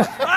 ah!